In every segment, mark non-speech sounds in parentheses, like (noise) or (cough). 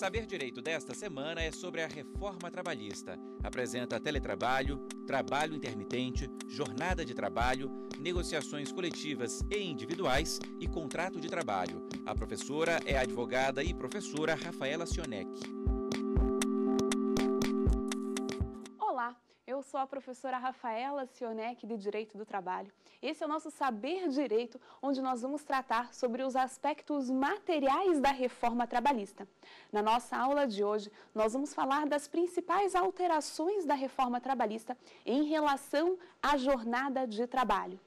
Saber Direito desta semana é sobre a reforma trabalhista. Apresenta teletrabalho, trabalho intermitente, jornada de trabalho, negociações coletivas e individuais e contrato de trabalho. A professora é a advogada e professora Rafaela Sionek. Sou a professora Rafaela Sionek de Direito do Trabalho. Esse é o nosso Saber Direito, onde nós vamos tratar sobre os aspectos materiais da reforma trabalhista. Na nossa aula de hoje, nós vamos falar das principais alterações da reforma trabalhista em relação à jornada de trabalho.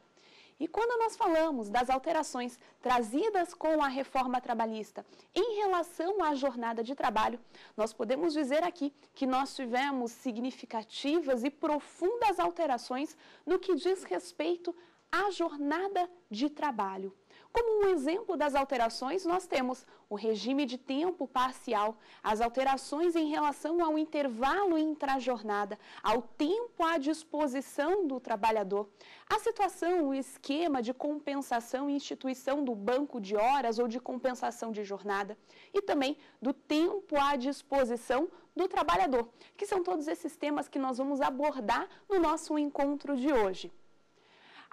E quando nós falamos das alterações trazidas com a reforma trabalhista em relação à jornada de trabalho, nós podemos dizer aqui que nós tivemos significativas e profundas alterações no que diz respeito à jornada de trabalho. Como um exemplo das alterações, nós temos o regime de tempo parcial, as alterações em relação ao intervalo intrajornada, ao tempo à disposição do trabalhador, a situação, o esquema de compensação e instituição do banco de horas ou de compensação de jornada, e também do tempo à disposição do trabalhador, que são todos esses temas que nós vamos abordar no nosso encontro de hoje.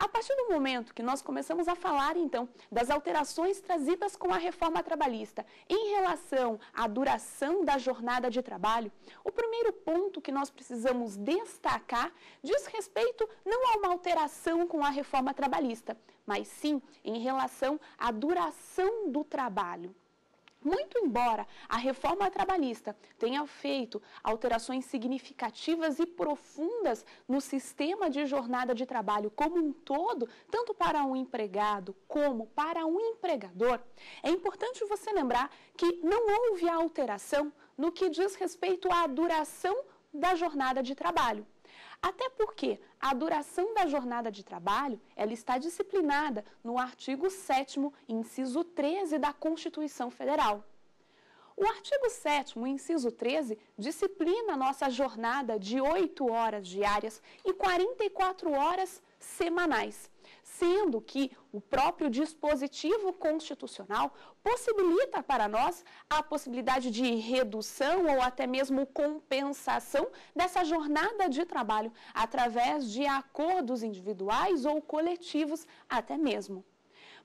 A partir do momento que nós começamos a falar, então, das alterações trazidas com a reforma trabalhista em relação à duração da jornada de trabalho, o primeiro ponto que nós precisamos destacar diz respeito não a uma alteração com a reforma trabalhista, mas sim em relação à duração do trabalho. Muito embora a reforma trabalhista tenha feito alterações significativas e profundas no sistema de jornada de trabalho como um todo, tanto para um empregado como para um empregador, é importante você lembrar que não houve alteração no que diz respeito à duração da jornada de trabalho. Até porque a duração da jornada de trabalho, ela está disciplinada no artigo 7º, inciso 13 da Constituição Federal. O artigo 7 inciso 13, disciplina a nossa jornada de 8 horas diárias e 44 horas semanais, sendo que o próprio dispositivo constitucional possibilita para nós a possibilidade de redução ou até mesmo compensação dessa jornada de trabalho através de acordos individuais ou coletivos até mesmo.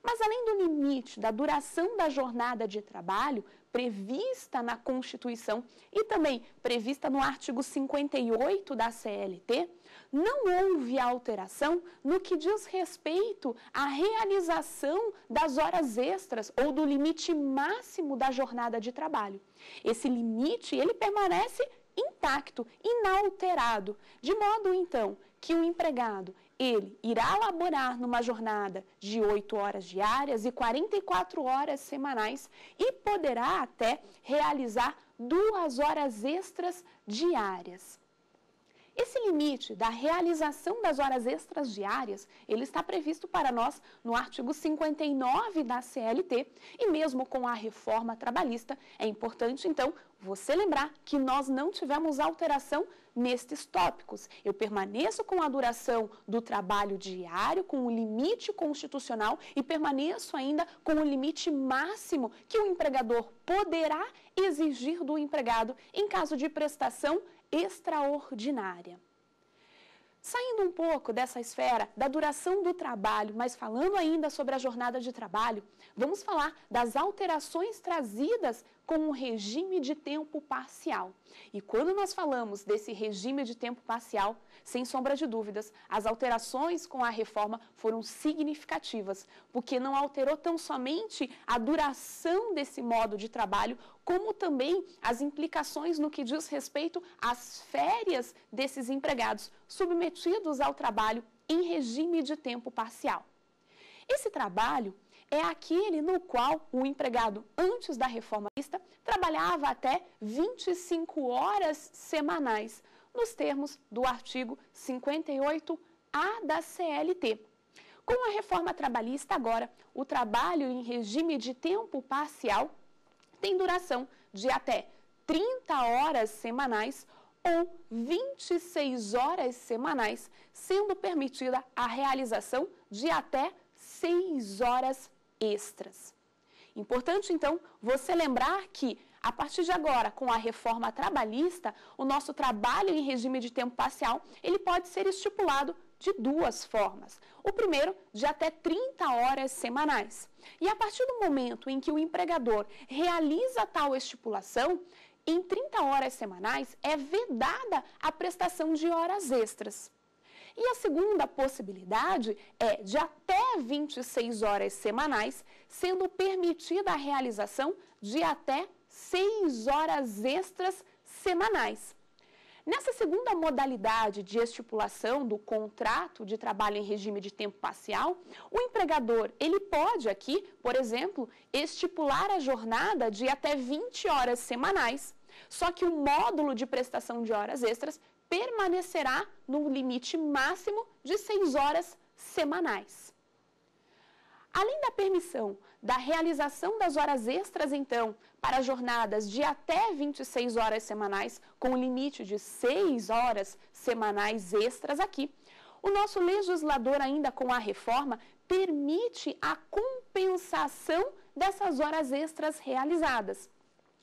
Mas além do limite da duração da jornada de trabalho prevista na Constituição e também prevista no artigo 58 da CLT, não houve alteração no que diz respeito à realização das horas extras ou do limite máximo da jornada de trabalho. Esse limite, ele permanece intacto, inalterado, de modo então que o empregado ele irá laborar numa jornada de 8 horas diárias e 44 horas semanais e poderá até realizar duas horas extras diárias. Esse limite da realização das horas extras diárias, ele está previsto para nós no artigo 59 da CLT e mesmo com a reforma trabalhista, é importante então você lembrar que nós não tivemos alteração nestes tópicos. Eu permaneço com a duração do trabalho diário, com o limite constitucional e permaneço ainda com o limite máximo que o empregador poderá exigir do empregado em caso de prestação extraordinária. Saindo um pouco dessa esfera da duração do trabalho, mas falando ainda sobre a jornada de trabalho, vamos falar das alterações trazidas com o regime de tempo parcial. E quando nós falamos desse regime de tempo parcial, sem sombra de dúvidas, as alterações com a reforma foram significativas, porque não alterou tão somente a duração desse modo de trabalho, como também as implicações no que diz respeito às férias desses empregados submetidos ao trabalho em regime de tempo parcial. Esse trabalho é aquele no qual o empregado, antes da reforma lista, trabalhava até 25 horas semanais, nos termos do artigo 58A da CLT. Com a reforma trabalhista, agora, o trabalho em regime de tempo parcial tem duração de até 30 horas semanais ou 26 horas semanais, sendo permitida a realização de até 6 horas extras. Importante, então, você lembrar que A partir de agora, com a reforma trabalhista, o nosso trabalho em regime de tempo parcial, ele pode ser estipulado de duas formas. O primeiro, de até 30 horas semanais. E a partir do momento em que o empregador realiza tal estipulação, em 30 horas semanais é vedada a prestação de horas extras. E a segunda possibilidade é de até 26 horas semanais, sendo permitida a realização de até 6 horas extras semanais. Nessa segunda modalidade de estipulação do contrato de trabalho em regime de tempo parcial, o empregador, ele pode aqui, por exemplo, estipular a jornada de até 20 horas semanais, só que o módulo de prestação de horas extras permanecerá no limite máximo de 6 horas semanais. Além da permissão da realização das horas extras, então, para jornadas de até 26 horas semanais, com limite de 6 horas semanais extras aqui, o nosso legislador, ainda com a reforma, permite a compensação dessas horas extras realizadas.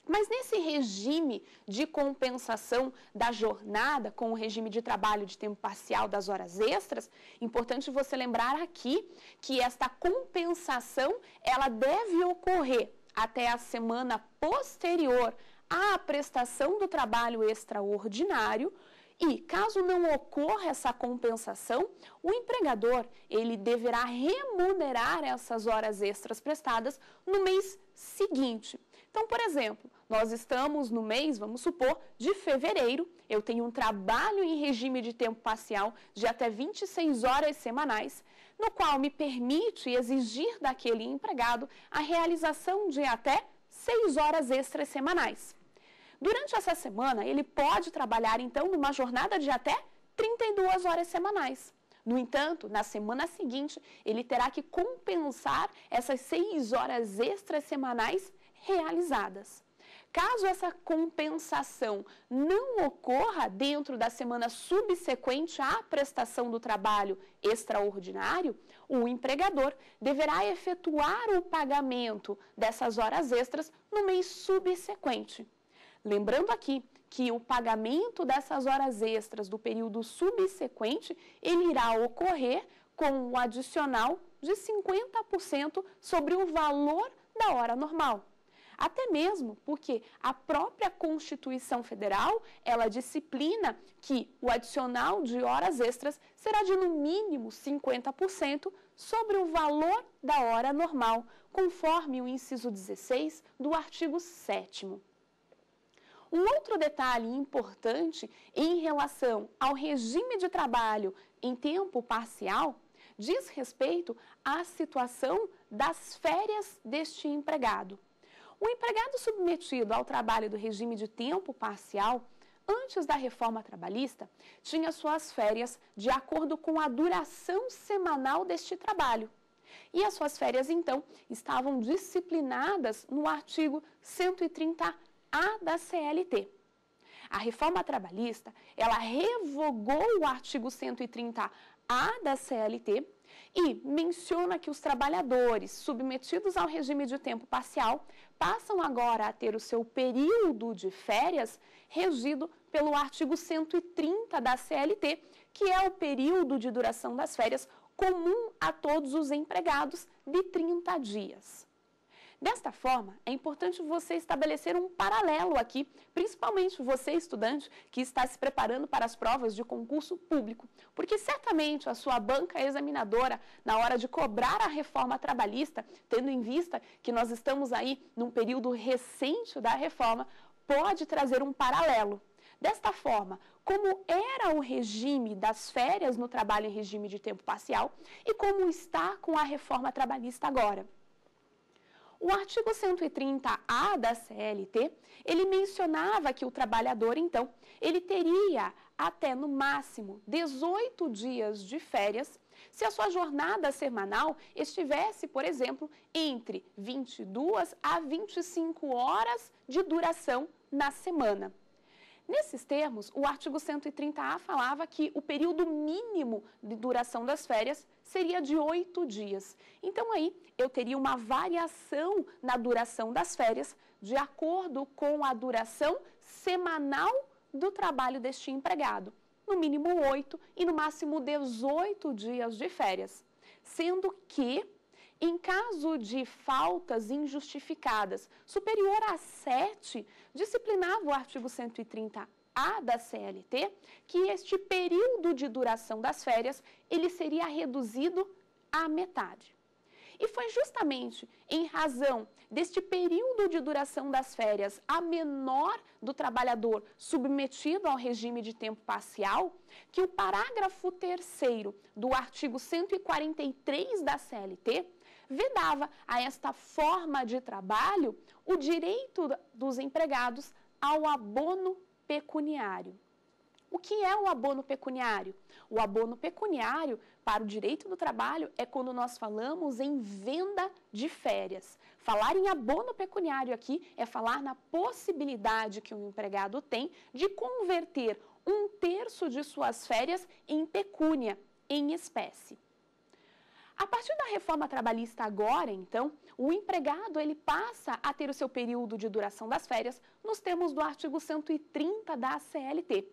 Mas nesse regime de compensação da jornada, com o regime de trabalho de tempo parcial das horas extras, importante você lembrar aqui que esta compensação ela deve ocorrer até a semana posterior à prestação do trabalho extraordinário, e caso não ocorra essa compensação, o empregador ele deverá remunerar essas horas extras prestadas no mês seguinte. Então, por exemplo, nós estamos no mês, vamos supor, de fevereiro, eu tenho um trabalho em regime de tempo parcial de até 26 horas semanais, no qual me permite exigir daquele empregado a realização de até 6 horas extras semanais. Durante essa semana, ele pode trabalhar, então, numa jornada de até 32 horas semanais. No entanto, na semana seguinte, ele terá que compensar essas 6 horas extras semanais realizadas. Caso essa compensação não ocorra dentro da semana subsequente à prestação do trabalho extraordinário, o empregador deverá efetuar o pagamento dessas horas extras no mês subsequente. Lembrando aqui que o pagamento dessas horas extras do período subsequente, ele irá ocorrer com um adicional de 50% sobre o valor da hora normal. Até mesmo porque a própria Constituição Federal, ela disciplina que o adicional de horas extras será de no mínimo 50% sobre o valor da hora normal, conforme o inciso 16 do artigo 7 um outro detalhe importante em relação ao regime de trabalho em tempo parcial diz respeito à situação das férias deste empregado. O empregado submetido ao trabalho do regime de tempo parcial, antes da reforma trabalhista, tinha suas férias de acordo com a duração semanal deste trabalho. E as suas férias, então, estavam disciplinadas no artigo 130A da CLT. A reforma trabalhista, ela revogou o artigo 130A da CLT e menciona que os trabalhadores submetidos ao regime de tempo parcial passam agora a ter o seu período de férias regido pelo artigo 130 da CLT, que é o período de duração das férias comum a todos os empregados de 30 dias. Desta forma, é importante você estabelecer um paralelo aqui, principalmente você, estudante, que está se preparando para as provas de concurso público, porque certamente a sua banca examinadora, na hora de cobrar a reforma trabalhista, tendo em vista que nós estamos aí num período recente da reforma, pode trazer um paralelo. Desta forma, como era o regime das férias no trabalho em regime de tempo parcial e como está com a reforma trabalhista agora. O artigo 130A da CLT, ele mencionava que o trabalhador, então, ele teria até no máximo 18 dias de férias se a sua jornada semanal estivesse, por exemplo, entre 22 a 25 horas de duração na semana. Nesses termos, o artigo 130A falava que o período mínimo de duração das férias seria de oito dias. Então aí eu teria uma variação na duração das férias de acordo com a duração semanal do trabalho deste empregado. No mínimo oito e no máximo 18 dias de férias. Sendo que em caso de faltas injustificadas superior a 7, disciplinava o artigo 130-A da CLT que este período de duração das férias ele seria reduzido à metade. E foi justamente em razão deste período de duração das férias a menor do trabalhador submetido ao regime de tempo parcial que o parágrafo 3 do artigo 143 da CLT vedava a esta forma de trabalho o direito dos empregados ao abono pecuniário. O que é o abono pecuniário? O abono pecuniário para o direito do trabalho é quando nós falamos em venda de férias. Falar em abono pecuniário aqui é falar na possibilidade que um empregado tem de converter um terço de suas férias em pecúnia, em espécie. A partir da reforma trabalhista agora, então, o empregado ele passa a ter o seu período de duração das férias nos termos do artigo 130 da CLT.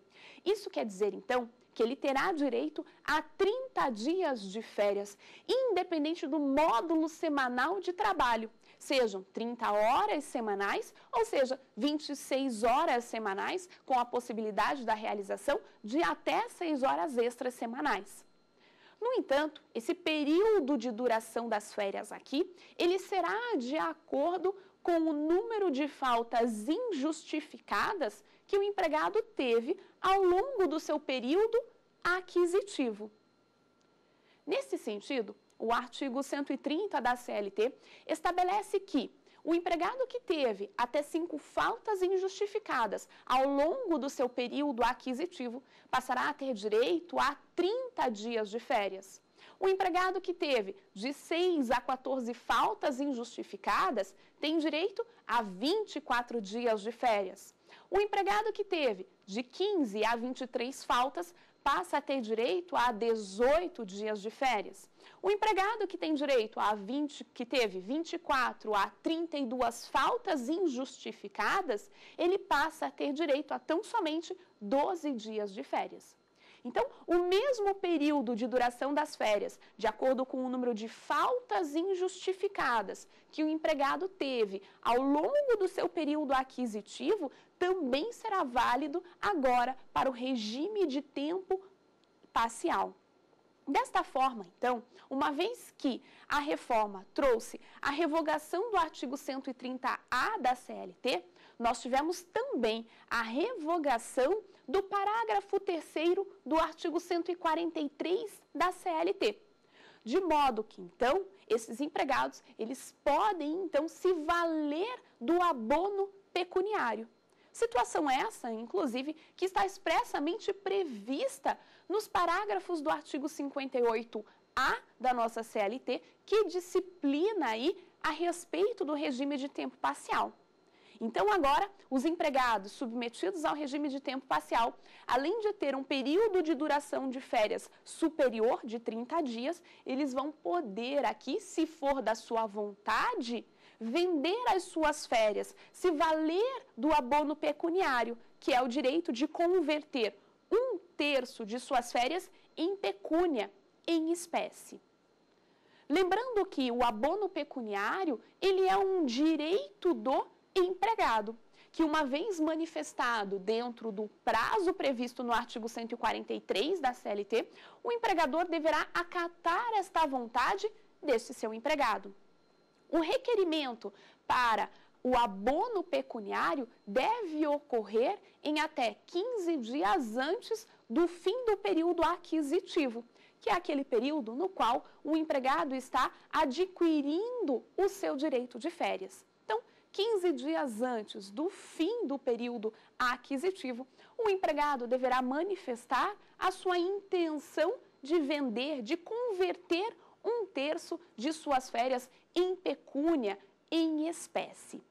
Isso quer dizer, então, que ele terá direito a 30 dias de férias, independente do módulo semanal de trabalho, sejam 30 horas semanais, ou seja, 26 horas semanais, com a possibilidade da realização de até 6 horas extras semanais. No entanto, esse período de duração das férias aqui, ele será de acordo com o número de faltas injustificadas que o empregado teve ao longo do seu período aquisitivo. Nesse sentido, o artigo 130 da CLT estabelece que o empregado que teve até cinco faltas injustificadas ao longo do seu período aquisitivo passará a ter direito a 30 dias de férias. O empregado que teve de 6 a 14 faltas injustificadas tem direito a 24 dias de férias. O empregado que teve de 15 a 23 faltas passa a ter direito a 18 dias de férias. O empregado que tem direito a 20, que teve 24 a 32 faltas injustificadas, ele passa a ter direito a tão somente 12 dias de férias. Então, o mesmo período de duração das férias, de acordo com o número de faltas injustificadas que o empregado teve ao longo do seu período aquisitivo, também será válido agora para o regime de tempo parcial. Desta forma, então, uma vez que a reforma trouxe a revogação do artigo 130-A da CLT, nós tivemos também a revogação do parágrafo 3 do artigo 143 da CLT. De modo que, então, esses empregados, eles podem, então, se valer do abono pecuniário. Situação essa, inclusive, que está expressamente prevista nos parágrafos do artigo 58A da nossa CLT, que disciplina aí a respeito do regime de tempo parcial. Então, agora, os empregados submetidos ao regime de tempo parcial, além de ter um período de duração de férias superior de 30 dias, eles vão poder aqui, se for da sua vontade, vender as suas férias, se valer do abono pecuniário, que é o direito de converter um terço de suas férias em pecúnia, em espécie. Lembrando que o abono pecuniário, ele é um direito do empregado, que uma vez manifestado dentro do prazo previsto no artigo 143 da CLT, o empregador deverá acatar esta vontade deste seu empregado. O requerimento para o abono pecuniário deve ocorrer em até 15 dias antes do fim do período aquisitivo, que é aquele período no qual o empregado está adquirindo o seu direito de férias. Então, 15 dias antes do fim do período aquisitivo, o empregado deverá manifestar a sua intenção de vender, de converter um terço de suas férias em pecúnia, em espécie.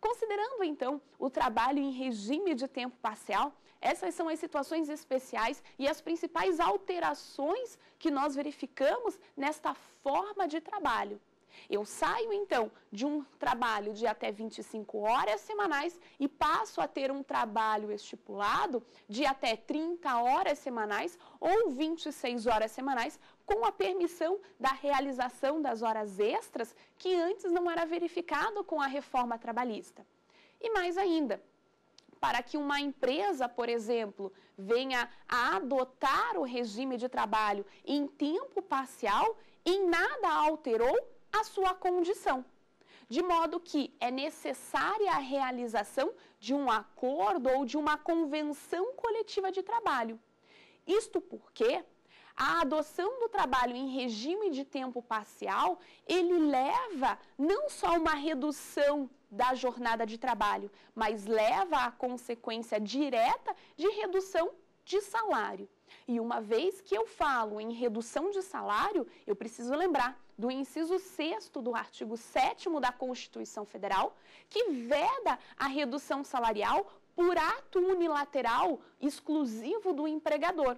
Considerando então o trabalho em regime de tempo parcial, Essas são as situações especiais e as principais alterações que nós verificamos nesta forma de trabalho. Eu saio então de um trabalho de até 25 horas semanais e passo a ter um trabalho estipulado de até 30 horas semanais ou 26 horas semanais, com a permissão da realização das horas extras que antes não era verificado com a reforma trabalhista. E mais ainda, para que uma empresa, por exemplo, venha a adotar o regime de trabalho em tempo parcial, em nada alterou a sua condição. De modo que é necessária a realização de um acordo ou de uma convenção coletiva de trabalho. Isto porque a adoção do trabalho em regime de tempo parcial, ele leva não só uma redução da jornada de trabalho, mas leva a consequência direta de redução de salário. E uma vez que eu falo em redução de salário, eu preciso lembrar do inciso 6 do artigo 7 da Constituição Federal, que veda a redução salarial por ato unilateral exclusivo do empregador.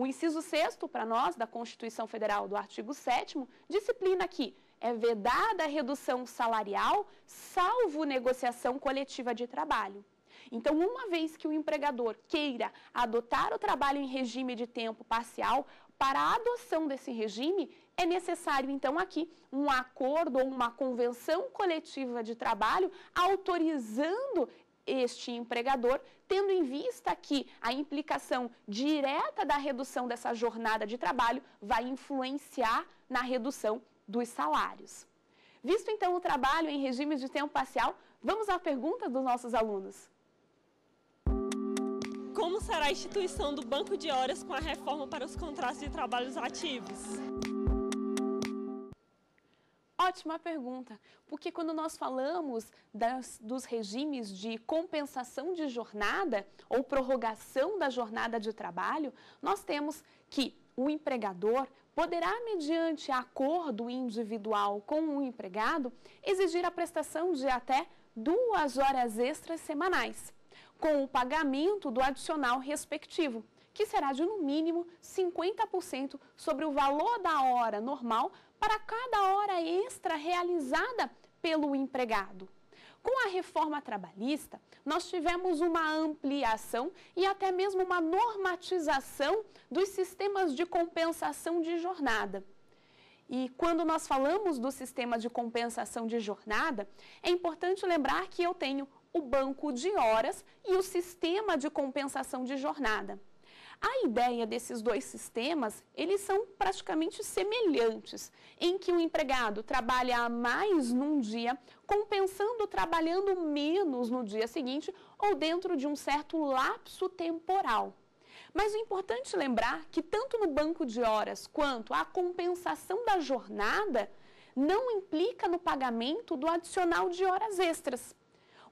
O inciso 6 para nós da Constituição Federal do artigo 7 disciplina que é vedada a redução salarial salvo negociação coletiva de trabalho. Então, uma vez que o empregador queira adotar o trabalho em regime de tempo parcial, para a adoção desse regime, é necessário, então, aqui um acordo ou uma convenção coletiva de trabalho autorizando este empregador, tendo em vista que a implicação direta da redução dessa jornada de trabalho vai influenciar na redução dos salários. Visto então o trabalho em regime de tempo parcial, vamos à pergunta dos nossos alunos. Como será a instituição do banco de horas com a reforma para os contratos de trabalhos ativos? Ótima pergunta, porque quando nós falamos das, dos regimes de compensação de jornada ou prorrogação da jornada de trabalho, nós temos que o empregador poderá, mediante acordo individual com o empregado, exigir a prestação de até duas horas extras semanais com o pagamento do adicional respectivo, que será de no mínimo 50% sobre o valor da hora normal para cada hora extra realizada pelo empregado. Com a reforma trabalhista, nós tivemos uma ampliação e até mesmo uma normatização dos sistemas de compensação de jornada. E quando nós falamos do sistema de compensação de jornada, é importante lembrar que eu tenho o banco de horas e o sistema de compensação de jornada. A ideia desses dois sistemas, eles são praticamente semelhantes, em que o empregado trabalha mais num dia, compensando trabalhando menos no dia seguinte ou dentro de um certo lapso temporal. Mas o importante lembrar que tanto no banco de horas quanto a compensação da jornada não implica no pagamento do adicional de horas extras.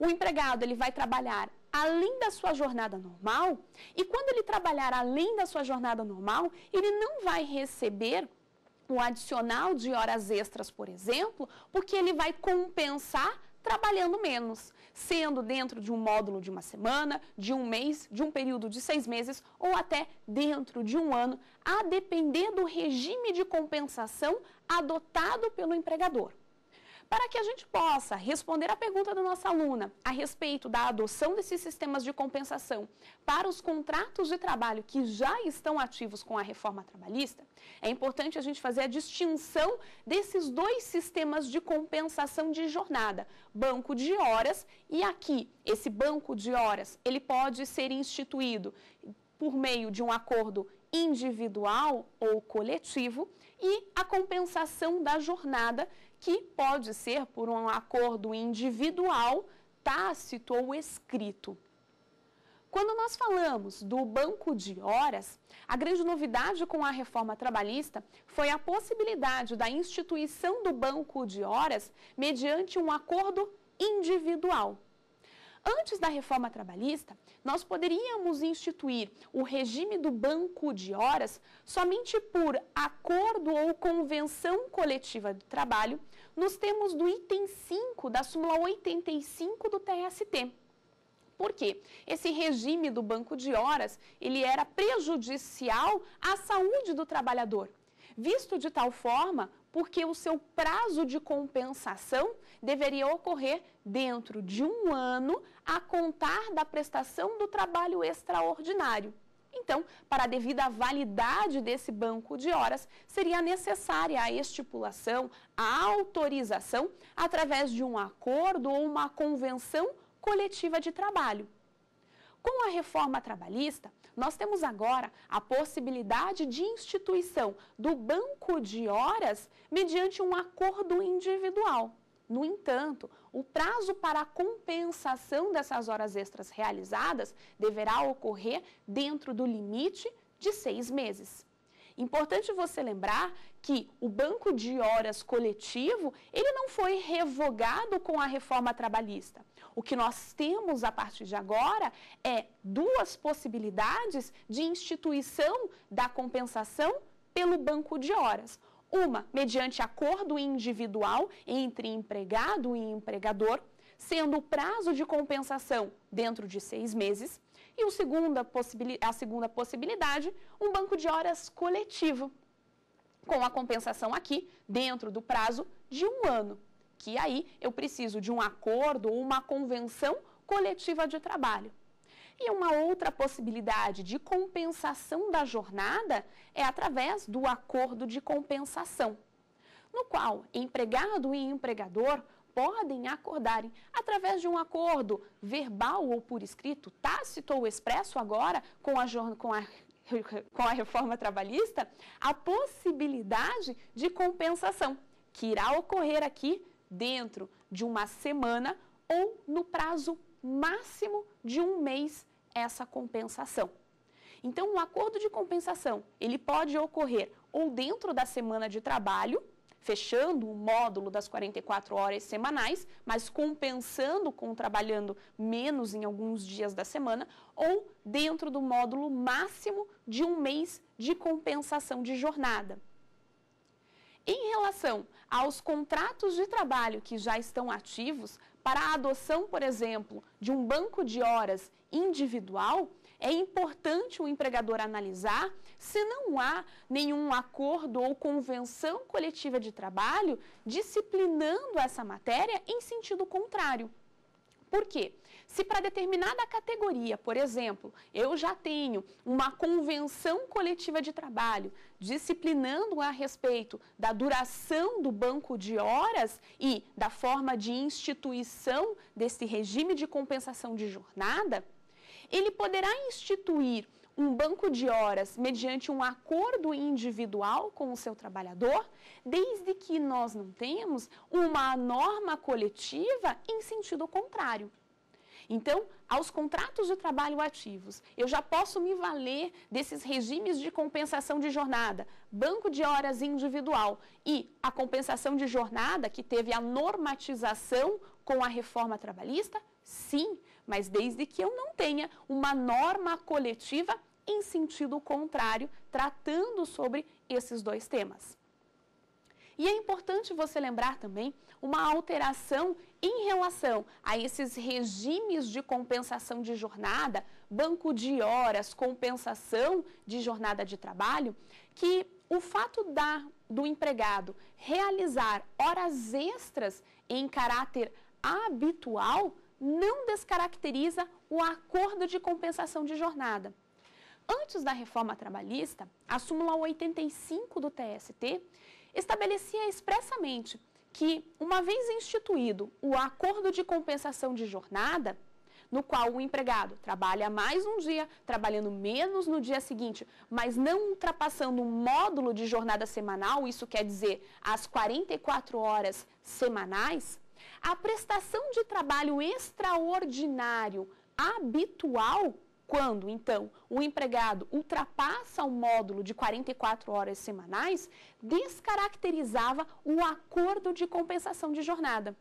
O empregado ele vai trabalhar além da sua jornada normal, e quando ele trabalhar além da sua jornada normal, ele não vai receber um adicional de horas extras, por exemplo, porque ele vai compensar trabalhando menos, sendo dentro de um módulo de uma semana, de um mês, de um período de seis meses ou até dentro de um ano, a depender do regime de compensação adotado pelo empregador. Para que a gente possa responder à pergunta da nossa aluna a respeito da adoção desses sistemas de compensação para os contratos de trabalho que já estão ativos com a reforma trabalhista, é importante a gente fazer a distinção desses dois sistemas de compensação de jornada, banco de horas e aqui esse banco de horas, ele pode ser instituído por meio de um acordo individual ou coletivo e a compensação da jornada que pode ser por um acordo individual, tácito ou escrito. Quando nós falamos do banco de horas, a grande novidade com a reforma trabalhista foi a possibilidade da instituição do banco de horas mediante um acordo individual. Antes da reforma trabalhista, nós poderíamos instituir o regime do banco de horas somente por acordo ou convenção coletiva de trabalho nos termos do item 5 da súmula 85 do TST. Por quê? Esse regime do banco de horas, ele era prejudicial à saúde do trabalhador, visto de tal forma porque o seu prazo de compensação deveria ocorrer dentro de um ano a contar da prestação do trabalho extraordinário. Então, para a devida validade desse banco de horas, seria necessária a estipulação, a autorização, através de um acordo ou uma convenção coletiva de trabalho. Com a reforma trabalhista, nós temos agora a possibilidade de instituição do banco de horas mediante um acordo individual. No entanto, o prazo para a compensação dessas horas extras realizadas deverá ocorrer dentro do limite de seis meses. Importante você lembrar que o banco de horas coletivo, ele não foi revogado com a reforma trabalhista. O que nós temos a partir de agora é duas possibilidades de instituição da compensação pelo banco de horas. Uma, mediante acordo individual entre empregado e empregador, sendo o prazo de compensação dentro de seis meses. E segunda a segunda possibilidade, um banco de horas coletivo, com a compensação aqui dentro do prazo de um ano, que aí eu preciso de um acordo ou uma convenção coletiva de trabalho. E uma outra possibilidade de compensação da jornada é através do acordo de compensação, no qual empregado e empregador podem acordarem através de um acordo verbal ou por escrito, tácito ou expresso agora com a, com a (laughs) com a reforma trabalhista, a possibilidade de compensação, que irá ocorrer aqui dentro de uma semana ou no prazo máximo de um mês essa compensação. Então, o acordo de compensação, ele pode ocorrer ou dentro da semana de trabalho, fechando o módulo das 44 horas semanais, mas compensando com trabalhando menos em alguns dias da semana, ou dentro do módulo máximo de um mês de compensação de jornada. Em relação aos contratos de trabalho que já estão ativos, para a adoção, por exemplo, de um banco de horas individual, é importante o empregador analisar se não há nenhum acordo ou convenção coletiva de trabalho disciplinando essa matéria em sentido contrário. Por quê? Se para determinada categoria, por exemplo, eu já tenho uma convenção coletiva de trabalho disciplinando a respeito da duração do banco de horas e da forma de instituição desse regime de compensação de jornada, ele poderá instituir um banco de horas mediante um acordo individual com o seu trabalhador, desde que nós não tenhamos uma norma coletiva em sentido contrário. Então, aos contratos de trabalho ativos, eu já posso me valer desses regimes de compensação de jornada, banco de horas individual e a compensação de jornada, que teve a normatização com a reforma trabalhista? Sim, mas desde que eu não tenha uma norma coletiva em sentido contrário, tratando sobre esses dois temas. E é importante você lembrar também uma alteração em relação a esses regimes de compensação de jornada, banco de horas, compensação de jornada de trabalho, que o fato da, do empregado realizar horas extras em caráter habitual não descaracteriza o acordo de compensação de jornada. Antes da reforma trabalhista, a súmula 85 do TST estabelecia expressamente que, uma vez instituído o acordo de compensação de jornada, no qual o empregado trabalha mais um dia, trabalhando menos no dia seguinte, mas não ultrapassando um módulo de jornada semanal, isso quer dizer as 44 horas semanais, a prestação de trabalho extraordinário habitual, quando então o empregado ultrapassa o módulo de 44 horas semanais, descaracterizava o acordo de compensação de jornada.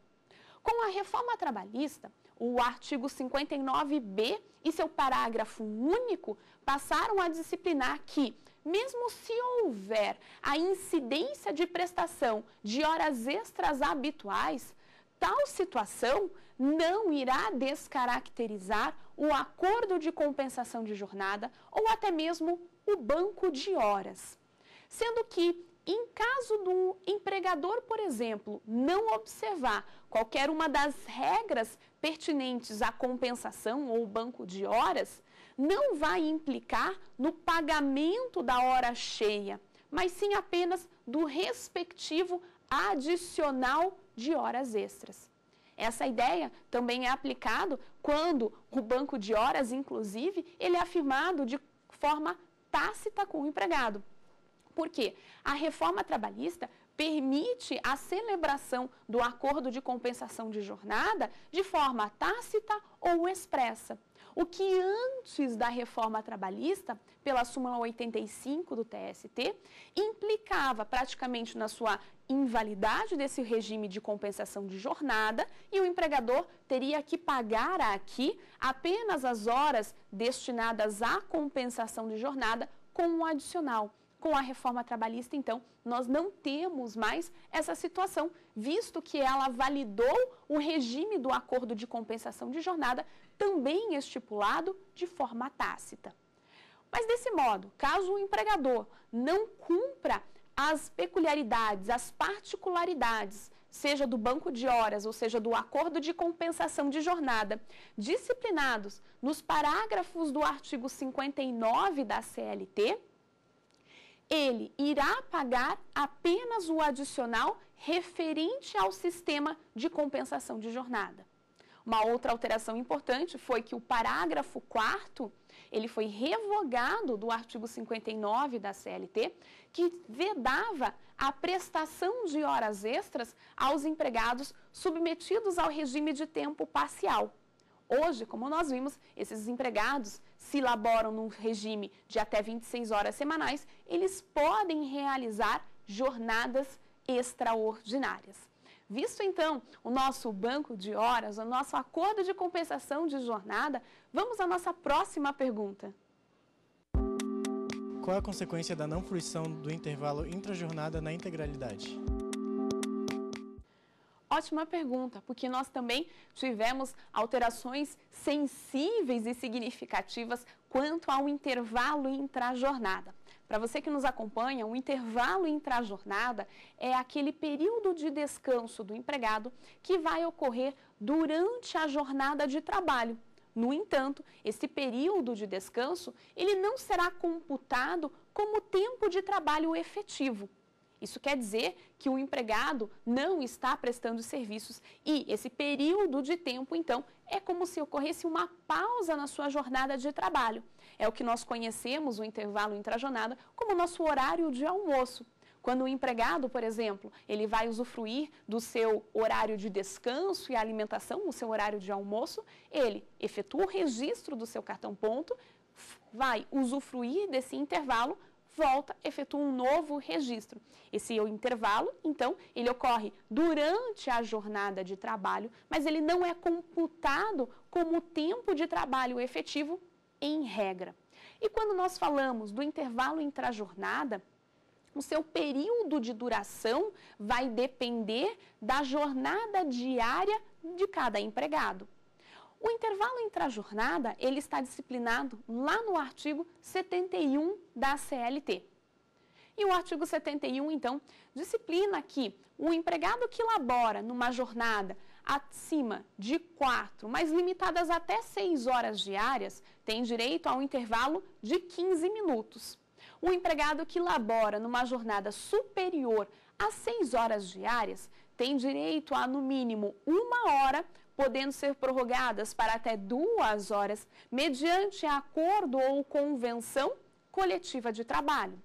Com a reforma trabalhista, o artigo 59B e seu parágrafo único passaram a disciplinar que, mesmo se houver a incidência de prestação de horas extras habituais, Tal situação não irá descaracterizar o acordo de compensação de jornada ou até mesmo o banco de horas. Sendo que, em caso do empregador, por exemplo, não observar qualquer uma das regras pertinentes à compensação ou banco de horas, não vai implicar no pagamento da hora cheia, mas sim apenas do respectivo adicional de horas extras. Essa ideia também é aplicado quando o banco de horas, inclusive, ele é afirmado de forma tácita com o empregado. Por quê? A reforma trabalhista permite a celebração do acordo de compensação de jornada de forma tácita ou expressa. O que antes da reforma trabalhista, pela súmula 85 do TST, implicava praticamente na sua invalidade desse regime de compensação de jornada e o empregador teria que pagar aqui apenas as horas destinadas à compensação de jornada com um adicional. Com a reforma trabalhista, então, nós não temos mais essa situação, visto que ela validou o regime do acordo de compensação de jornada, também estipulado de forma tácita. Mas, desse modo, caso o empregador não cumpra as peculiaridades, as particularidades, seja do banco de horas, ou seja, do acordo de compensação de jornada, disciplinados nos parágrafos do artigo 59 da CLT, ele irá pagar apenas o adicional referente ao sistema de compensação de jornada. Uma outra alteração importante foi que o parágrafo 4 ele foi revogado do artigo 59 da CLT, que vedava a prestação de horas extras aos empregados submetidos ao regime de tempo parcial. Hoje, como nós vimos, esses empregados, se laboram num regime de até 26 horas semanais, eles podem realizar jornadas extraordinárias. Visto então o nosso banco de horas, o nosso acordo de compensação de jornada, vamos à nossa próxima pergunta. Qual é a consequência da não fruição do intervalo intrajornada na integralidade? Ótima pergunta, porque nós também tivemos alterações sensíveis e significativas quanto ao intervalo intrajornada. Para você que nos acompanha, o intervalo intrajornada é aquele período de descanso do empregado que vai ocorrer durante a jornada de trabalho. No entanto, esse período de descanso, ele não será computado como tempo de trabalho efetivo. Isso quer dizer que o empregado não está prestando serviços e esse período de tempo, então, é como se ocorresse uma pausa na sua jornada de trabalho. É o que nós conhecemos, o intervalo intrajornada, como nosso horário de almoço. Quando o empregado, por exemplo, ele vai usufruir do seu horário de descanso e alimentação, o seu horário de almoço, ele efetua o registro do seu cartão ponto, vai usufruir desse intervalo volta, efetua um novo registro. Esse é intervalo, então, ele ocorre durante a jornada de trabalho, mas ele não é computado como tempo de trabalho efetivo em regra. E quando nós falamos do intervalo intrajornada, o seu período de duração vai depender da jornada diária de cada empregado. O intervalo intrajornada, ele está disciplinado lá no artigo 71 da CLT. E o artigo 71, então, disciplina que o empregado que labora numa jornada acima de quatro, mas limitadas até seis horas diárias, tem direito a um intervalo de 15 minutos. O empregado que labora numa jornada superior a seis horas diárias tem direito a, no mínimo, uma hora podendo ser prorrogadas para até duas horas, mediante acordo ou convenção coletiva de trabalho.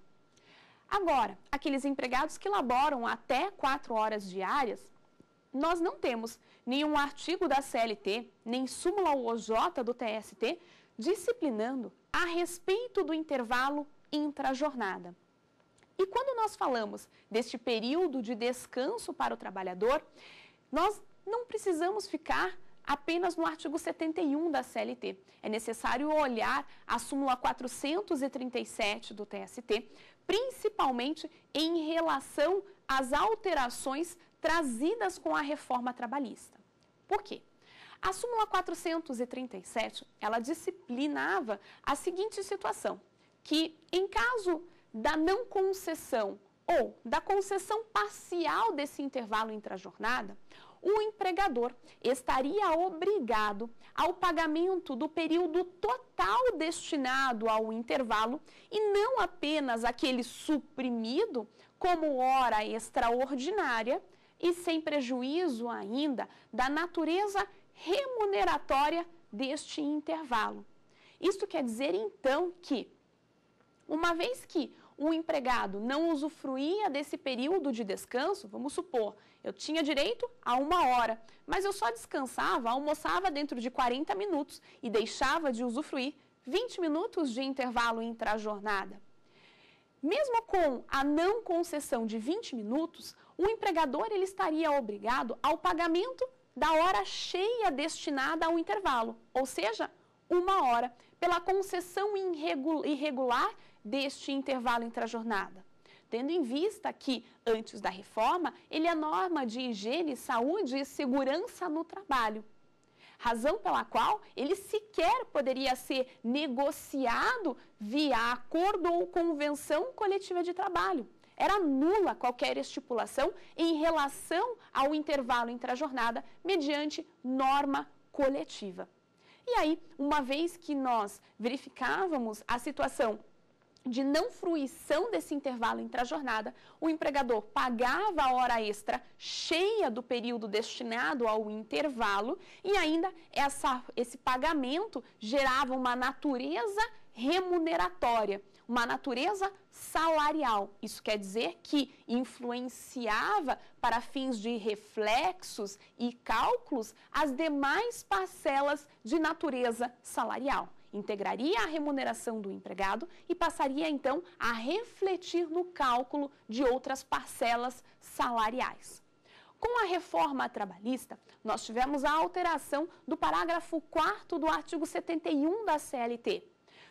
Agora, aqueles empregados que laboram até quatro horas diárias, nós não temos nenhum artigo da CLT, nem súmula OJ do TST, disciplinando a respeito do intervalo intrajornada. E quando nós falamos deste período de descanso para o trabalhador, nós não precisamos ficar apenas no artigo 71 da CLT. É necessário olhar a súmula 437 do TST, principalmente em relação às alterações trazidas com a reforma trabalhista. Por quê? A súmula 437, ela disciplinava a seguinte situação, que em caso da não concessão ou da concessão parcial desse intervalo intrajornada, o empregador estaria obrigado ao pagamento do período total destinado ao intervalo e não apenas aquele suprimido como hora extraordinária e sem prejuízo ainda da natureza remuneratória deste intervalo. Isto quer dizer então que, uma vez que o empregado não usufruía desse período de descanso, vamos supor, eu tinha direito a uma hora, mas eu só descansava, almoçava dentro de 40 minutos e deixava de usufruir 20 minutos de intervalo intra-jornada. Mesmo com a não concessão de 20 minutos, o empregador ele estaria obrigado ao pagamento da hora cheia destinada ao intervalo, ou seja, uma hora, pela concessão irregular deste intervalo intrajornada. Tendo em vista que, antes da reforma, ele é norma de higiene, saúde e segurança no trabalho. Razão pela qual ele sequer poderia ser negociado via acordo ou convenção coletiva de trabalho era nula qualquer estipulação em relação ao intervalo intrajornada mediante norma coletiva. E aí, uma vez que nós verificávamos a situação de não fruição desse intervalo intrajornada, o empregador pagava a hora extra cheia do período destinado ao intervalo e ainda essa, esse pagamento gerava uma natureza remuneratória, uma natureza salarial. Isso quer dizer que influenciava para fins de reflexos e cálculos as demais parcelas de natureza salarial. Integraria a remuneração do empregado e passaria então a refletir no cálculo de outras parcelas salariais. Com a reforma trabalhista, nós tivemos a alteração do parágrafo 4 do artigo 71 da CLT,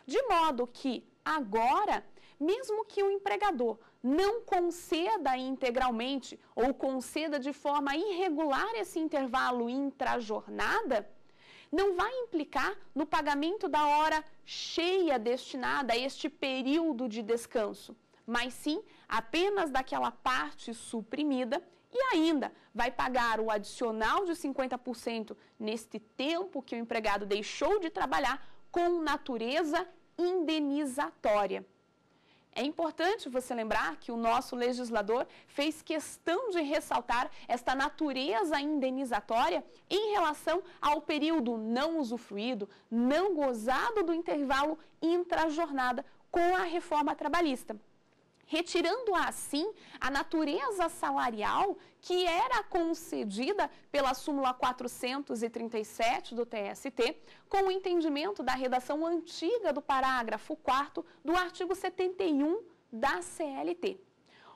de modo que agora, mesmo que o empregador não conceda integralmente ou conceda de forma irregular esse intervalo intrajornada, não vai implicar no pagamento da hora cheia destinada a este período de descanso, mas sim apenas daquela parte suprimida e ainda vai pagar o adicional de 50% neste tempo que o empregado deixou de trabalhar com natureza indenizatória. É importante você lembrar que o nosso legislador fez questão de ressaltar esta natureza indenizatória em relação ao período não usufruído, não gozado do intervalo intrajornada com a reforma trabalhista retirando assim a natureza salarial que era concedida pela súmula 437 do TST, com o entendimento da redação antiga do parágrafo 4 do artigo 71 da CLT.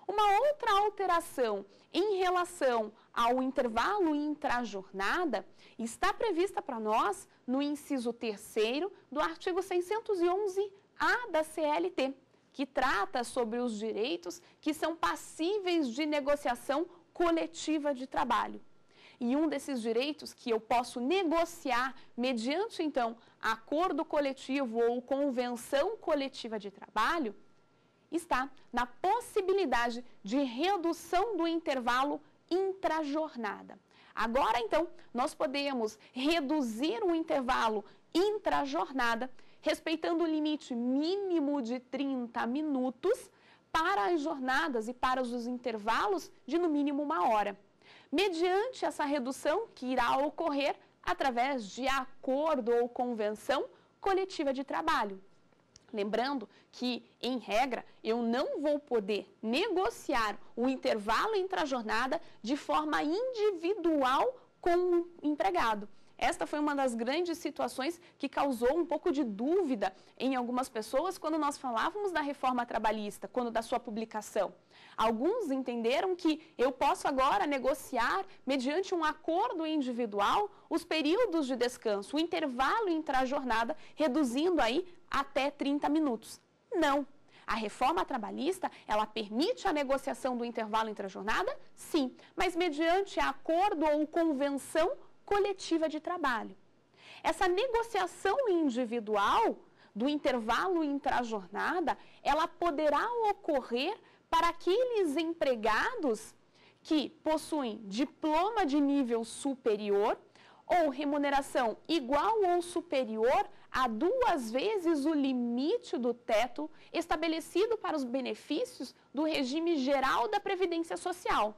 Uma outra alteração em relação ao intervalo intrajornada está prevista para nós no inciso 3 do artigo 611-A da CLT que trata sobre os direitos que são passíveis de negociação coletiva de trabalho. E um desses direitos que eu posso negociar mediante, então, acordo coletivo ou convenção coletiva de trabalho, está na possibilidade de redução do intervalo intrajornada. Agora, então, nós podemos reduzir o intervalo intrajornada respeitando o limite mínimo de 30 minutos para as jornadas e para os intervalos de no mínimo uma hora. Mediante essa redução que irá ocorrer através de acordo ou convenção coletiva de trabalho. Lembrando que, em regra, eu não vou poder negociar o intervalo entre a jornada de forma individual com o empregado. Esta foi uma das grandes situações que causou um pouco de dúvida em algumas pessoas quando nós falávamos da reforma trabalhista, quando da sua publicação. Alguns entenderam que eu posso agora negociar, mediante um acordo individual, os períodos de descanso, o intervalo intra-jornada, reduzindo aí até 30 minutos. Não. A reforma trabalhista, ela permite a negociação do intervalo entre a jornada? Sim, mas mediante acordo ou convenção coletiva de trabalho. Essa negociação individual do intervalo intrajornada, ela poderá ocorrer para aqueles empregados que possuem diploma de nível superior ou remuneração igual ou superior a duas vezes o limite do teto estabelecido para os benefícios do regime geral da Previdência Social.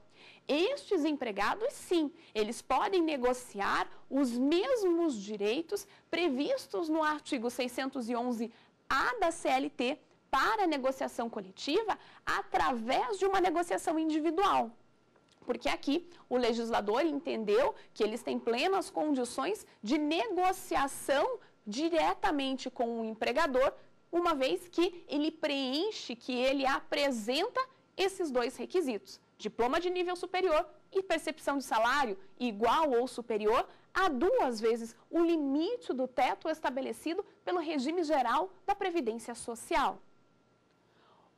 Estes empregados, sim, eles podem negociar os mesmos direitos previstos no artigo 611-A da CLT para negociação coletiva através de uma negociação individual. Porque aqui o legislador entendeu que eles têm plenas condições de negociação diretamente com o empregador, uma vez que ele preenche, que ele apresenta esses dois requisitos: diploma de nível superior e percepção de salário igual ou superior a duas vezes o limite do teto estabelecido pelo regime geral da Previdência Social.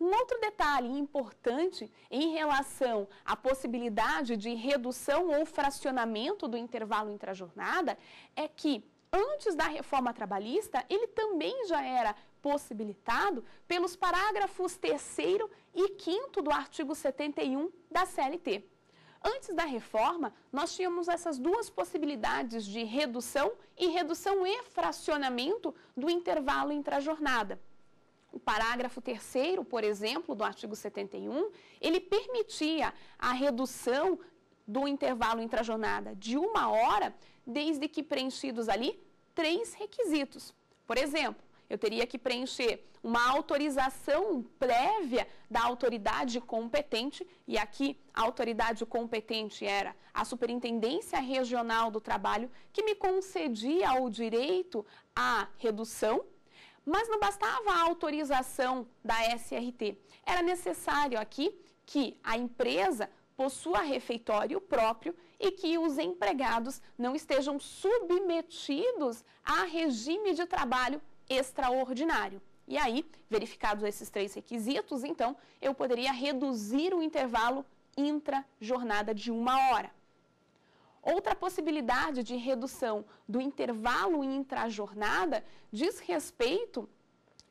Um outro detalhe importante em relação à possibilidade de redução ou fracionamento do intervalo intrajornada é que antes da reforma trabalhista, ele também já era possibilitado pelos parágrafos 3 e 5 do artigo 71 da CLT. Antes da reforma, nós tínhamos essas duas possibilidades de redução e redução e fracionamento do intervalo intrajornada. O parágrafo 3 por exemplo, do artigo 71, ele permitia a redução do intervalo intrajornada de uma hora desde que preenchidos ali três requisitos. Por exemplo, eu teria que preencher uma autorização prévia da autoridade competente, e aqui a autoridade competente era a Superintendência Regional do Trabalho, que me concedia o direito à redução, mas não bastava a autorização da SRT. Era necessário aqui que a empresa possua refeitório próprio e que os empregados não estejam submetidos a regime de trabalho extraordinário. E aí, verificados esses três requisitos, então, eu poderia reduzir o intervalo intra-jornada de uma hora. Outra possibilidade de redução do intervalo intra-jornada diz respeito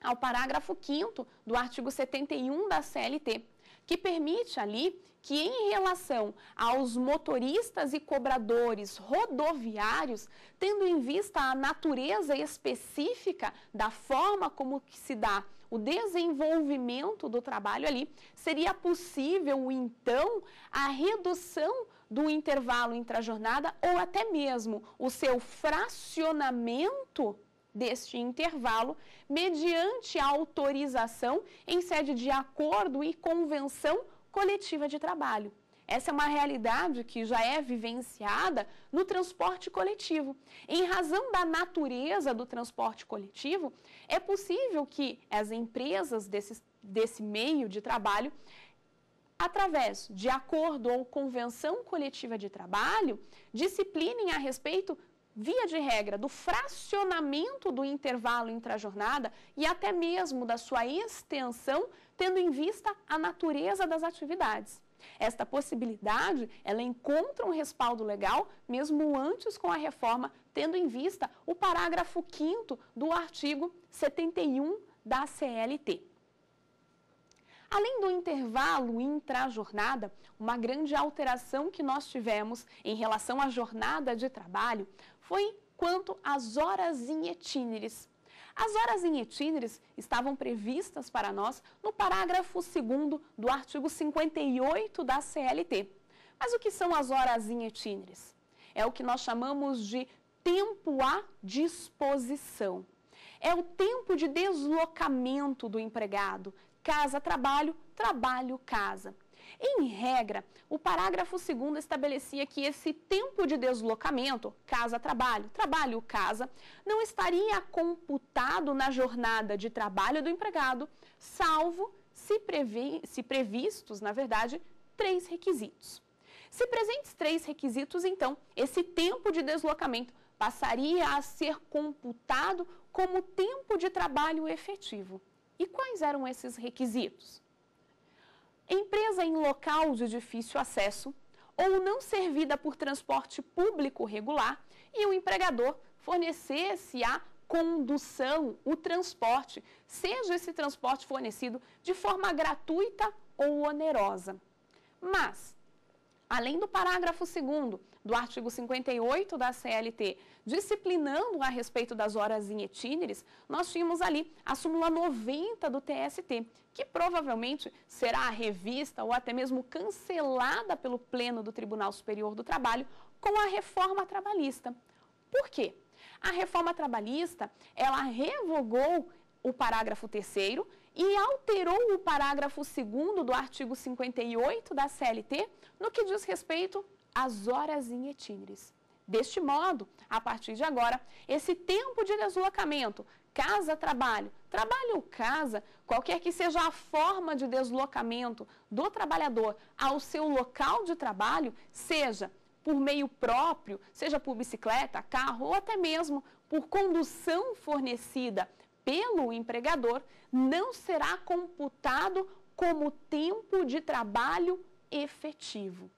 ao parágrafo 5 do artigo 71 da CLT, que permite ali que, em relação aos motoristas e cobradores rodoviários, tendo em vista a natureza específica da forma como se dá o desenvolvimento do trabalho ali, seria possível, então, a redução do intervalo intrajornada ou até mesmo o seu fracionamento deste intervalo mediante autorização em sede de acordo e convenção coletiva de trabalho. Essa é uma realidade que já é vivenciada no transporte coletivo. Em razão da natureza do transporte coletivo, é possível que as empresas desse, desse meio de trabalho, através de acordo ou convenção coletiva de trabalho, disciplinem a respeito via de regra, do fracionamento do intervalo intrajornada e até mesmo da sua extensão, tendo em vista a natureza das atividades. Esta possibilidade, ela encontra um respaldo legal mesmo antes com a reforma, tendo em vista o parágrafo 5 do artigo 71 da CLT. Além do intervalo intra-jornada, uma grande alteração que nós tivemos em relação à jornada de trabalho foi quanto às horas em itineres. As horas em itineres estavam previstas para nós no parágrafo 2 do artigo 58 da CLT. Mas o que são as horas em itineres? É o que nós chamamos de tempo à disposição. É o tempo de deslocamento do empregado, casa-trabalho, trabalho-casa. Em regra, o parágrafo 2 estabelecia que esse tempo de deslocamento, casa-trabalho, trabalho-casa, não estaria computado na jornada de trabalho do empregado, salvo se, previ se previstos, na verdade, três requisitos. Se presentes três requisitos, então, esse tempo de deslocamento passaria a ser computado como tempo de trabalho efetivo. E quais eram esses requisitos? Empresa em local de difícil acesso ou não servida por transporte público regular e o empregador fornecesse a condução, o transporte, seja esse transporte fornecido de forma gratuita ou onerosa. Mas, além do parágrafo 2 do artigo 58 da CLT, disciplinando a respeito das horas em itineres, nós tínhamos ali a súmula 90 do TST, que provavelmente será revista ou até mesmo cancelada pelo Pleno do Tribunal Superior do Trabalho com a reforma trabalhista. Por quê? A reforma trabalhista, ela revogou o parágrafo 3 e alterou o parágrafo 2 do artigo 58 da CLT no que diz respeito às horas em itineres. Deste modo, a partir de agora, esse tempo de deslocamento, casa-trabalho, trabalho-casa, qualquer que seja a forma de deslocamento do trabalhador ao seu local de trabalho, seja por meio próprio, seja por bicicleta, carro ou até mesmo por condução fornecida pelo empregador, não será computado como tempo de trabalho efetivo.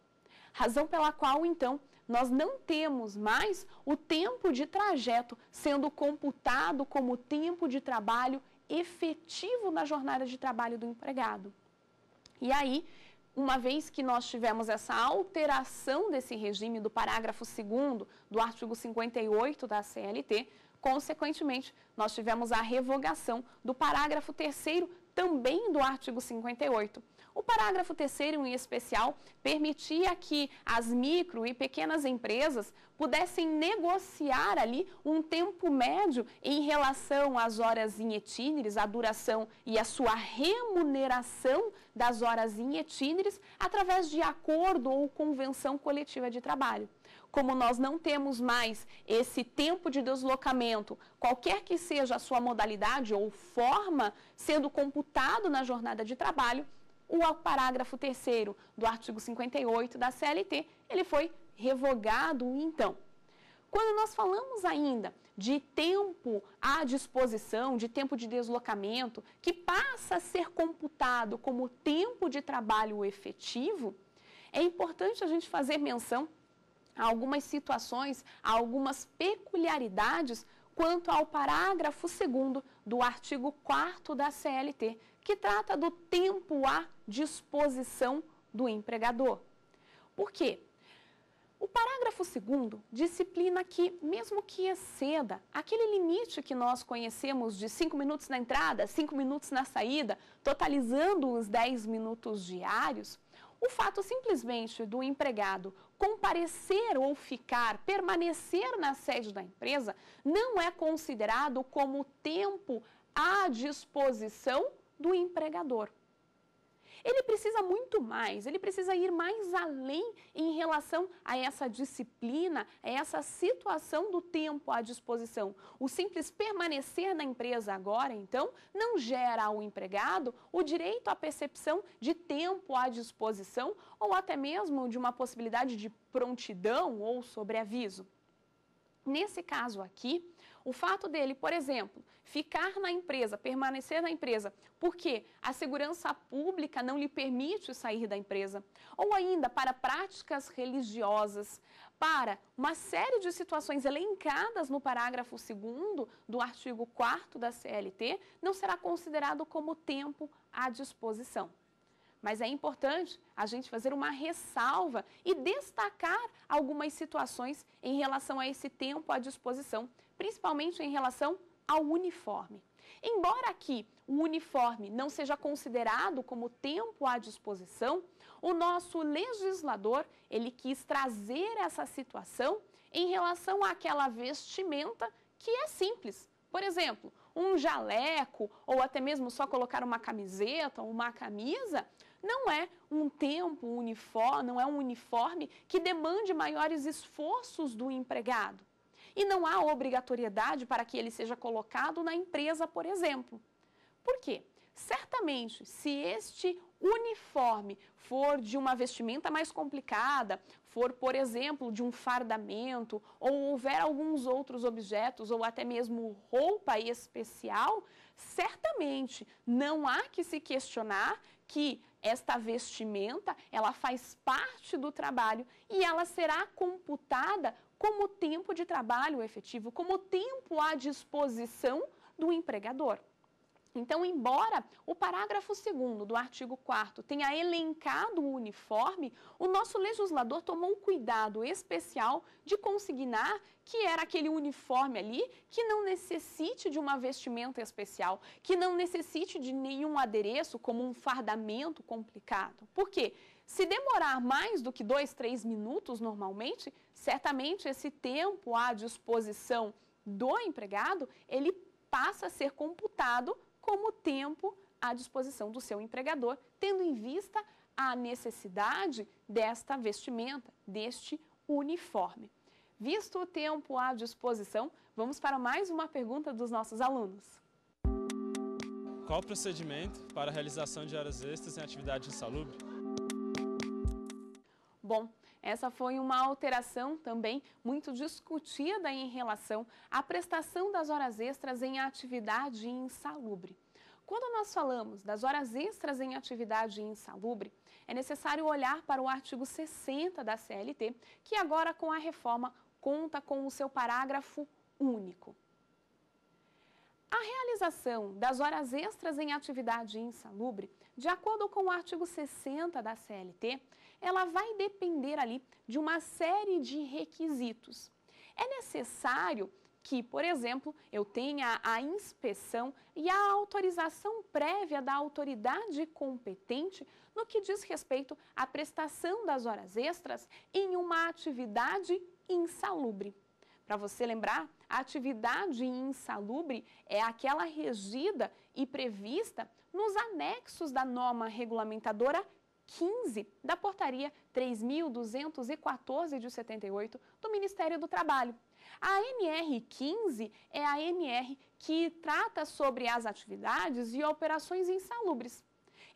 Razão pela qual, então, nós não temos mais o tempo de trajeto sendo computado como tempo de trabalho efetivo na jornada de trabalho do empregado. E aí, uma vez que nós tivemos essa alteração desse regime do parágrafo 2 do artigo 58 da CLT, consequentemente, nós tivemos a revogação do parágrafo 3 também do artigo 58. O parágrafo 3 em especial permitia que as micro e pequenas empresas pudessem negociar ali um tempo médio em relação às horas em itineres, a duração e a sua remuneração das horas em itineres através de acordo ou convenção coletiva de trabalho. Como nós não temos mais esse tempo de deslocamento, qualquer que seja a sua modalidade ou forma sendo computado na jornada de trabalho, o parágrafo 3 do artigo 58 da CLT, ele foi revogado então. Quando nós falamos ainda de tempo à disposição, de tempo de deslocamento, que passa a ser computado como tempo de trabalho efetivo, é importante a gente fazer menção a algumas situações, a algumas peculiaridades quanto ao parágrafo 2 do artigo 4 da CLT, que trata do tempo à disposição do empregador. Por quê? O parágrafo 2 disciplina que, mesmo que exceda aquele limite que nós conhecemos de 5 minutos na entrada, 5 minutos na saída, totalizando os 10 minutos diários, o fato simplesmente do empregado comparecer ou ficar, permanecer na sede da empresa, não é considerado como tempo à disposição do empregador. Ele precisa muito mais, ele precisa ir mais além em relação a essa disciplina, a essa situação do tempo à disposição. O simples permanecer na empresa agora, então, não gera ao empregado o direito à percepção de tempo à disposição ou até mesmo de uma possibilidade de prontidão ou sobreaviso. Nesse caso aqui, o fato dele, por exemplo, ficar na empresa, permanecer na empresa, porque a segurança pública não lhe permite sair da empresa, ou ainda para práticas religiosas, para uma série de situações elencadas no parágrafo 2 do artigo 4 da CLT, não será considerado como tempo à disposição. Mas é importante a gente fazer uma ressalva e destacar algumas situações em relação a esse tempo à disposição, principalmente em relação ao uniforme. Embora aqui o uniforme não seja considerado como tempo à disposição, o nosso legislador, ele quis trazer essa situação em relação àquela vestimenta que é simples. Por exemplo, um jaleco ou até mesmo só colocar uma camiseta ou uma camisa, não é um tempo uniforme, não é um uniforme que demande maiores esforços do empregado. E não há obrigatoriedade para que ele seja colocado na empresa, por exemplo. Por quê? Certamente, se este uniforme for de uma vestimenta mais complicada, for, por exemplo, de um fardamento, ou houver alguns outros objetos, ou até mesmo roupa especial, certamente não há que se questionar que esta vestimenta, ela faz parte do trabalho e ela será computada como tempo de trabalho efetivo, como tempo à disposição do empregador. Então, embora o parágrafo 2 do artigo 4 tenha elencado o uniforme, o nosso legislador tomou um cuidado especial de consignar que era aquele uniforme ali que não necessite de uma vestimenta especial, que não necessite de nenhum adereço, como um fardamento complicado. Por quê? Se demorar mais do que dois, três minutos normalmente, certamente esse tempo à disposição do empregado, ele passa a ser computado como tempo à disposição do seu empregador, tendo em vista a necessidade desta vestimenta, deste uniforme. Visto o tempo à disposição, vamos para mais uma pergunta dos nossos alunos. Qual o procedimento para a realização de horas extras em atividade insalubre? Bom, essa foi uma alteração também muito discutida em relação à prestação das horas extras em atividade insalubre. Quando nós falamos das horas extras em atividade insalubre, é necessário olhar para o artigo 60 da CLT, que agora com a reforma conta com o seu parágrafo único. A realização das horas extras em atividade insalubre, de acordo com o artigo 60 da CLT, ela vai depender ali de uma série de requisitos. É necessário que, por exemplo, eu tenha a inspeção e a autorização prévia da autoridade competente no que diz respeito à prestação das horas extras em uma atividade insalubre. Para você lembrar, a atividade insalubre é aquela regida e prevista nos anexos da norma regulamentadora 15 da Portaria 3.214 de 78 do Ministério do Trabalho. A NR15 é a NR que trata sobre as atividades e operações insalubres.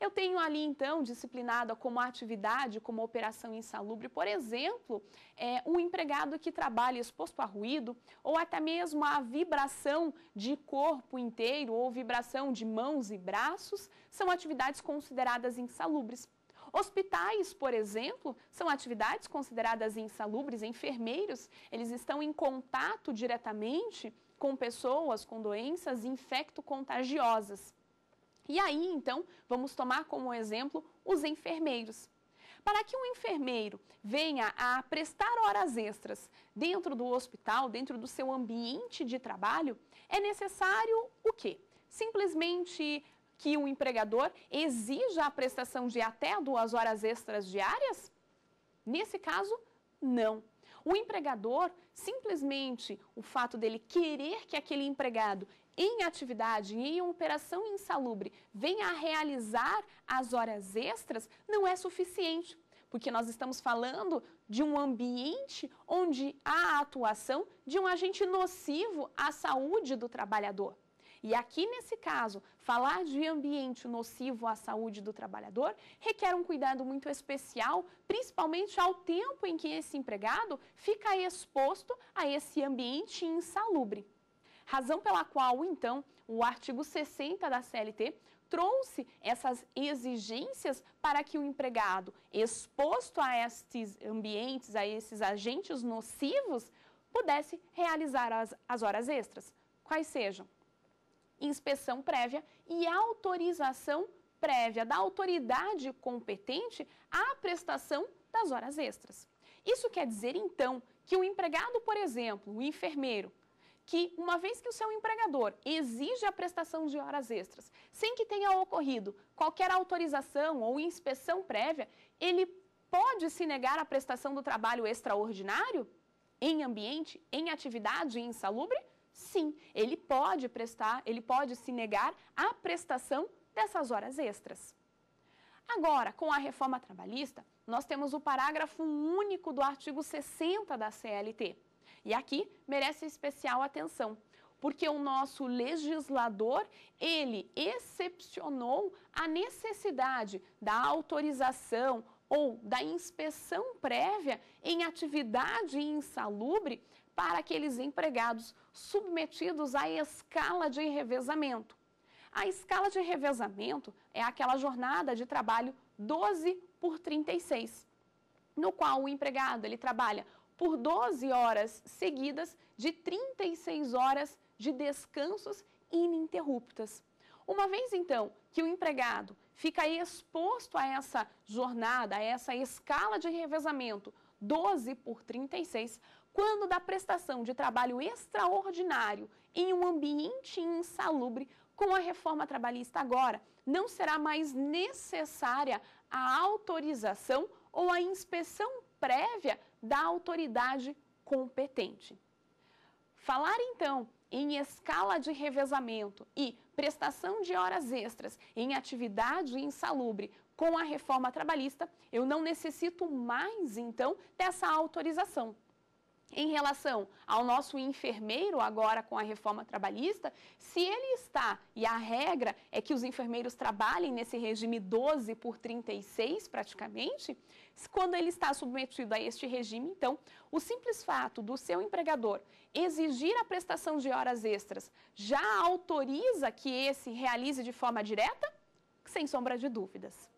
Eu tenho ali, então, disciplinada como atividade, como operação insalubre, por exemplo, é, um empregado que trabalha exposto a ruído, ou até mesmo a vibração de corpo inteiro, ou vibração de mãos e braços, são atividades consideradas insalubres. Hospitais, por exemplo, são atividades consideradas insalubres. Enfermeiros, eles estão em contato diretamente com pessoas com doenças infecto-contagiosas. E aí, então, vamos tomar como exemplo os enfermeiros. Para que um enfermeiro venha a prestar horas extras dentro do hospital, dentro do seu ambiente de trabalho, é necessário o quê? Simplesmente que o empregador exija a prestação de até duas horas extras diárias? Nesse caso, não. O empregador, simplesmente o fato dele querer que aquele empregado em atividade, em operação insalubre, venha a realizar as horas extras, não é suficiente, porque nós estamos falando de um ambiente onde há a atuação de um agente nocivo à saúde do trabalhador. E aqui, nesse caso, falar de ambiente nocivo à saúde do trabalhador requer um cuidado muito especial, principalmente ao tempo em que esse empregado fica exposto a esse ambiente insalubre. Razão pela qual, então, o artigo 60 da CLT trouxe essas exigências para que o empregado, exposto a estes ambientes, a esses agentes nocivos, pudesse realizar as, as horas extras. Quais sejam? inspeção prévia e autorização prévia da autoridade competente à prestação das horas extras. Isso quer dizer, então, que o empregado, por exemplo, o enfermeiro, que uma vez que o seu empregador exige a prestação de horas extras, sem que tenha ocorrido qualquer autorização ou inspeção prévia, ele pode se negar a prestação do trabalho extraordinário em ambiente, em atividade insalubre? Sim, ele pode prestar, ele pode se negar à prestação dessas horas extras. Agora, com a reforma trabalhista, nós temos o parágrafo único do artigo 60 da CLT. E aqui merece especial atenção, porque o nosso legislador, ele excepcionou a necessidade da autorização ou da inspeção prévia em atividade insalubre para aqueles empregados submetidos à escala de revezamento. A escala de revezamento é aquela jornada de trabalho 12 por 36, no qual o empregado ele trabalha por 12 horas seguidas de 36 horas de descansos ininterruptas. Uma vez então que o empregado fica exposto a essa jornada, a essa escala de revezamento 12 por 36, quando da prestação de trabalho extraordinário em um ambiente insalubre, com a reforma trabalhista agora, não será mais necessária a autorização ou a inspeção prévia da autoridade competente. Falar então em escala de revezamento e prestação de horas extras em atividade insalubre com a reforma trabalhista, eu não necessito mais então dessa autorização. Em relação ao nosso enfermeiro, agora com a reforma trabalhista, se ele está, e a regra é que os enfermeiros trabalhem nesse regime 12 por 36 praticamente, quando ele está submetido a este regime, então, o simples fato do seu empregador exigir a prestação de horas extras já autoriza que esse realize de forma direta? Sem sombra de dúvidas.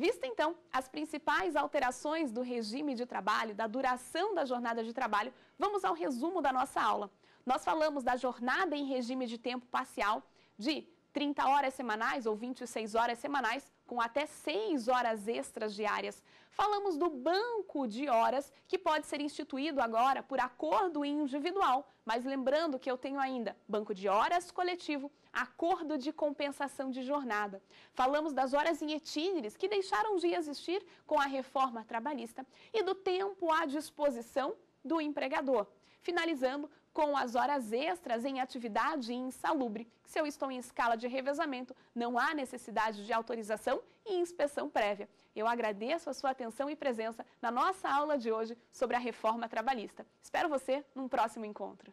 Vista então as principais alterações do regime de trabalho, da duração da jornada de trabalho, vamos ao resumo da nossa aula. Nós falamos da jornada em regime de tempo parcial de 30 horas semanais ou 26 horas semanais, com até 6 horas extras diárias. Falamos do banco de horas, que pode ser instituído agora por acordo individual, mas lembrando que eu tenho ainda banco de horas coletivo, acordo de compensação de jornada. Falamos das horas em etíneres, que deixaram de existir com a reforma trabalhista, e do tempo à disposição do empregador. Finalizando com as horas extras em atividade insalubre. Se eu estou em escala de revezamento, não há necessidade de autorização e inspeção prévia. Eu agradeço a sua atenção e presença na nossa aula de hoje sobre a reforma trabalhista. Espero você num próximo encontro.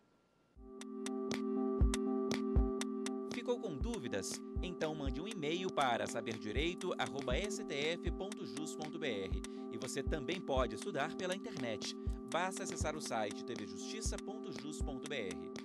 Ficou com dúvidas? Então mande um e-mail para saberdireito@stf.jus.br. E você também pode estudar pela internet. Basta acessar o site tvjustiça.jus.br.